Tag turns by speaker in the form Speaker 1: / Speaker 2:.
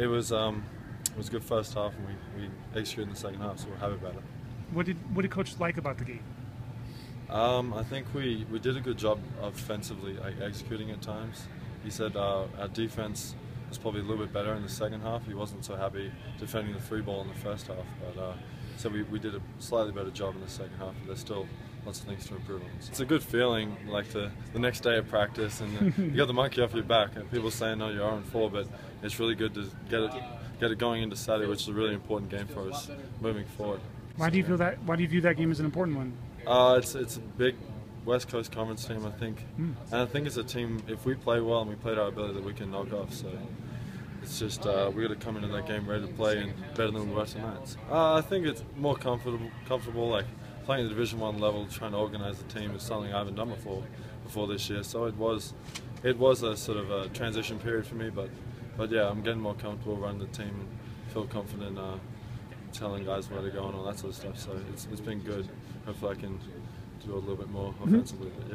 Speaker 1: it was um, it was a good first half, and we, we executed in the second half, so we're happy about it.
Speaker 2: What did what did coach like about the game?
Speaker 1: Um, I think we, we did a good job offensively, like executing at times. He said uh, our defense was probably a little bit better in the second half. He wasn't so happy defending the free ball in the first half, but uh, so we, we did a slightly better job in the second half. But there's still lots of things to improve on. It's a good feeling, like the, the next day of practice, and you got the monkey off your back. And people saying, "No, you're 0 4," but it's really good to get it get it going into Saturday, which is a really important game for us moving forward.
Speaker 2: Why do you feel that? Why do you view that game as an important one?
Speaker 1: Uh, it's it's a big West Coast Conference team, I think, mm. and I think it's a team. If we play well and we play to our ability, that we can knock off. So it's just uh, we got to come into that game ready to play and better than we were tonight. Uh, I think it's more comfortable, comfortable like playing the Division One level, trying to organize the team is something I haven't done before before this year. So it was it was a sort of a transition period for me, but but yeah, I'm getting more comfortable running the team and feel confident. Uh, telling guys where to go and all that sort of stuff. So it's, it's been good. Hopefully I can do a little bit more offensively. Mm -hmm.